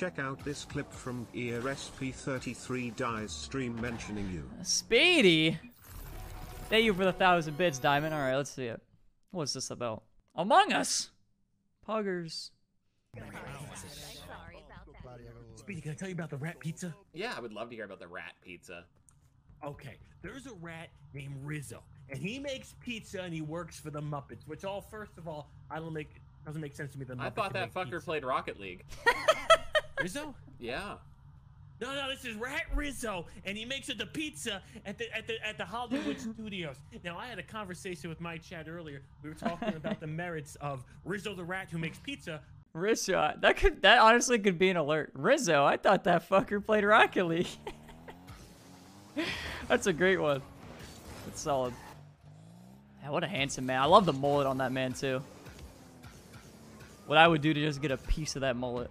check out this clip from KYR Sp33dy's stream mentioning you. Speedy. Thank you for the thousand bits, Diamond. All right, let's see it. What's this about? Among Us. Poggers. Speedy, can I tell you about the rat pizza? Yeah, I would love to hear about the rat pizza. Okay, there's a rat named Rizzo, and he makes pizza and he works for the Muppets. Which all, first of all, I don't make doesn't make sense to me. The Muppets I thought that fucker pizza. played Rocket League. Rizzo. Yeah. No, no, this is Rat Rizzo, and he makes it the pizza at the at the at the Hollywood Studios. Now, I had a conversation with my chat earlier. We were talking about the merits of Rizzo the Rat who makes pizza. Rizzo. That could. That honestly could be an alert. Rizzo. I thought that fucker played Rocket League. That's a great one. That's solid. Yeah, what a handsome man. I love the mullet on that man too. What I would do to just get a piece of that mullet.